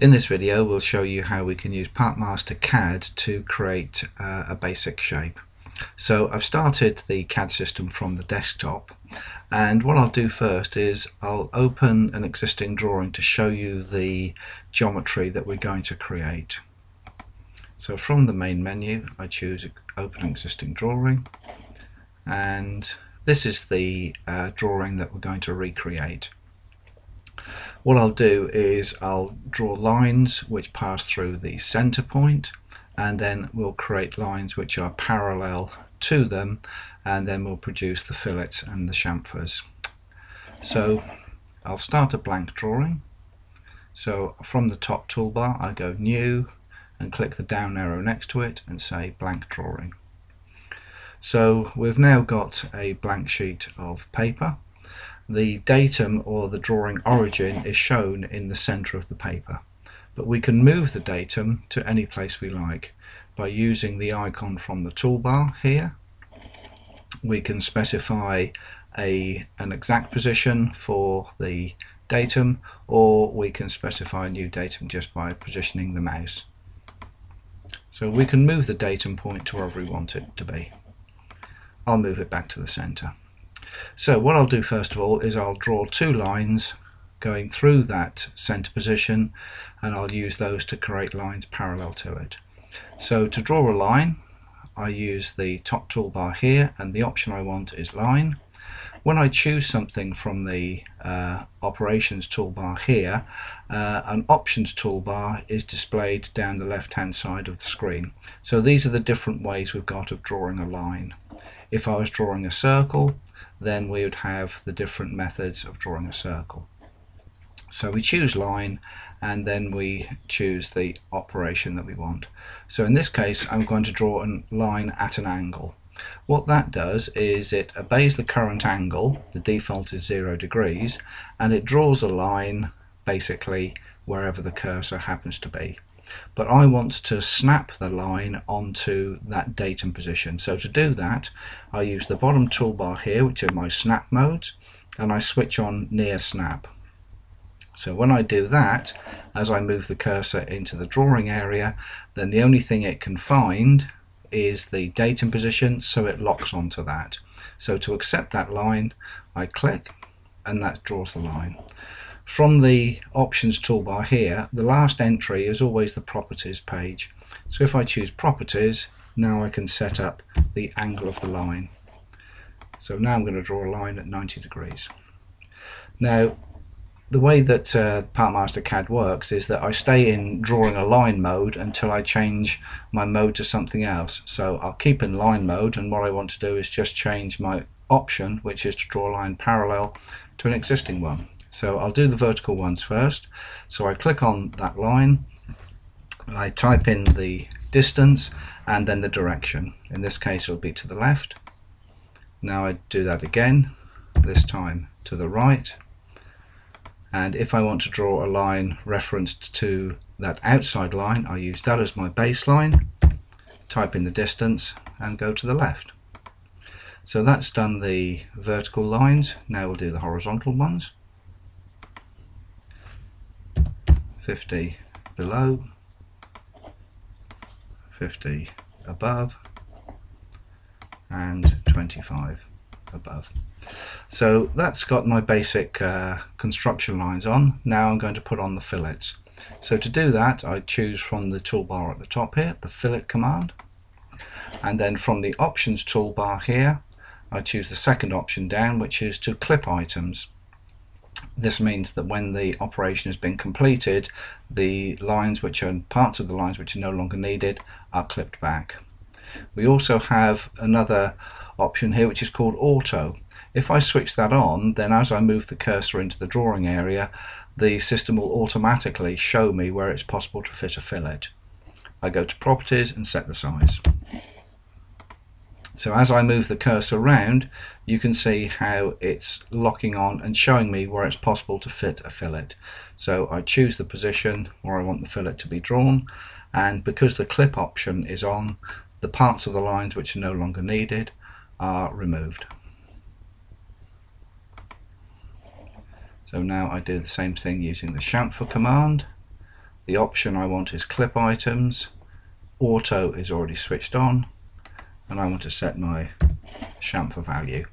In this video we'll show you how we can use PartMaster CAD to create uh, a basic shape. So I've started the CAD system from the desktop and what I'll do first is I'll open an existing drawing to show you the geometry that we're going to create. So from the main menu I choose open existing drawing and this is the uh, drawing that we're going to recreate. What I'll do is I'll draw lines which pass through the center point and then we'll create lines which are parallel to them and then we'll produce the fillets and the chamfers. So I'll start a blank drawing. So from the top toolbar I go new and click the down arrow next to it and say blank drawing. So we've now got a blank sheet of paper the datum or the drawing origin is shown in the center of the paper. But we can move the datum to any place we like. By using the icon from the toolbar here we can specify a an exact position for the datum or we can specify a new datum just by positioning the mouse. So we can move the datum point to wherever we want it to be. I'll move it back to the center so what I'll do first of all is I'll draw two lines going through that center position and I'll use those to create lines parallel to it. So to draw a line I use the top toolbar here and the option I want is line. When I choose something from the uh, operations toolbar here, uh, an options toolbar is displayed down the left hand side of the screen. So these are the different ways we've got of drawing a line. If I was drawing a circle, then we would have the different methods of drawing a circle. So we choose line and then we choose the operation that we want. So in this case I'm going to draw a line at an angle. What that does is it obeys the current angle, the default is 0 degrees, and it draws a line basically wherever the cursor happens to be but I want to snap the line onto that datum position. So to do that, I use the bottom toolbar here, which are my snap modes, and I switch on near snap. So when I do that, as I move the cursor into the drawing area, then the only thing it can find is the datum position, so it locks onto that. So to accept that line, I click, and that draws the line. From the options toolbar here, the last entry is always the properties page. So if I choose properties, now I can set up the angle of the line. So now I'm going to draw a line at 90 degrees. Now the way that uh, PartMaster CAD works is that I stay in drawing a line mode until I change my mode to something else. So I'll keep in line mode and what I want to do is just change my option which is to draw a line parallel to an existing one. So I'll do the vertical ones first. So I click on that line, I type in the distance and then the direction. In this case it'll be to the left. Now I do that again, this time to the right. And if I want to draw a line referenced to that outside line, I use that as my baseline, type in the distance and go to the left. So that's done the vertical lines, now we'll do the horizontal ones. 50 below, 50 above, and 25 above. So that's got my basic uh, construction lines on. Now I'm going to put on the fillets. So to do that I choose from the toolbar at the top here the fillet command and then from the options toolbar here I choose the second option down which is to clip items. This means that when the operation has been completed, the lines which are parts of the lines which are no longer needed are clipped back. We also have another option here which is called auto. If I switch that on, then as I move the cursor into the drawing area, the system will automatically show me where it's possible to fit a fillet. I go to properties and set the size. So as I move the cursor around, you can see how it's locking on and showing me where it's possible to fit a fillet. So I choose the position where I want the fillet to be drawn, and because the clip option is on, the parts of the lines which are no longer needed are removed. So now I do the same thing using the chamfer command. the option I want is clip items auto is already switched on and I want to set my chamfer value.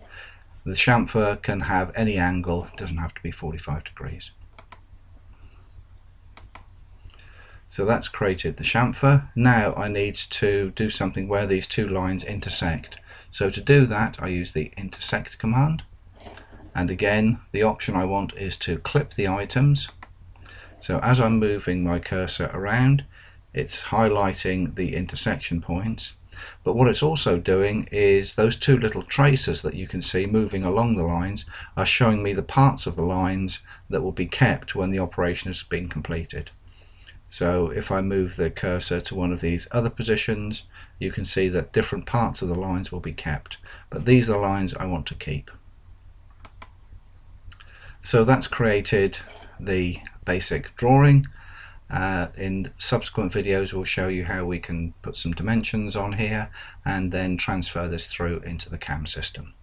The chamfer can have any angle it doesn't have to be 45 degrees. So that's created the chamfer. Now I need to do something where these two lines intersect. So to do that I use the intersect command. And again the option I want is to clip the items. So as I'm moving my cursor around it's highlighting the intersection points but what it's also doing is those two little tracers that you can see moving along the lines are showing me the parts of the lines that will be kept when the operation has been completed. So if I move the cursor to one of these other positions, you can see that different parts of the lines will be kept. But these are the lines I want to keep. So that's created the basic drawing. Uh, in subsequent videos we'll show you how we can put some dimensions on here and then transfer this through into the CAM system.